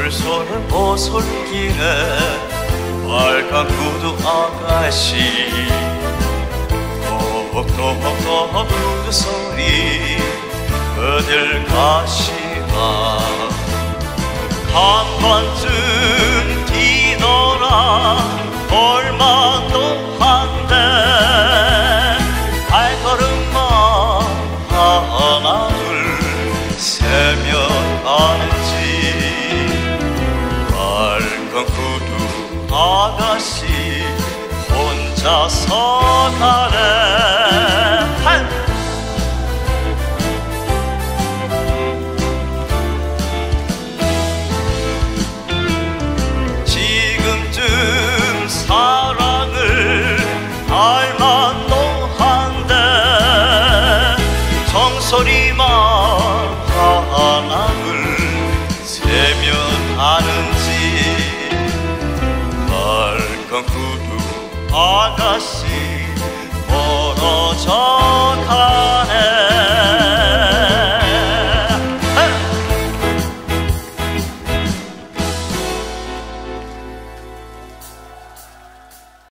물소를 보솔길에 빨간 구두 아가씨. 톡톡톡톡 구두 소리 어딜 가시나 한 번쯤 혼자서 가네 한. 지금쯤 사랑을 알만도 한데 정소리만 하나를 아가씨 멀어져 가